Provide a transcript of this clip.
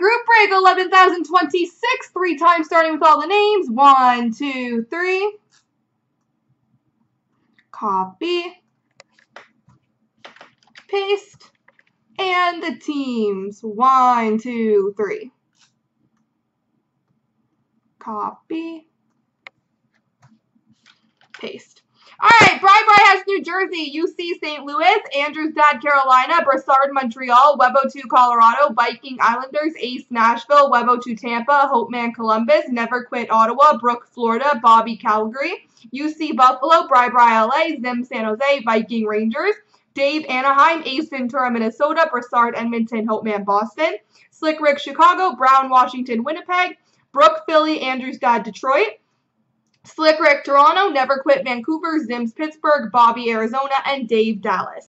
Group Break 11,026. Three times starting with all the names. One, two, three. Copy. Paste. And the teams. One, two, three. Copy. Paste. All right, Bri has New Jersey, UC St. Louis, Andrews Dad Carolina, Brassard Montreal, Webo 2 Colorado, Viking Islanders, Ace Nashville, Webo 2 Tampa, Hope Man Columbus, Never Quit Ottawa, Brook Florida, Bobby Calgary, UC Buffalo, Bri Bri LA, Zim San Jose, Viking Rangers, Dave Anaheim, Ace Ventura Minnesota, Brassard Edmonton, Hope Man Boston, Slick Rick Chicago, Brown Washington Winnipeg, Brook Philly, Andrews Dad Detroit, Slick Rick Toronto, Never Quit Vancouver, Zims Pittsburgh, Bobby Arizona, and Dave Dallas.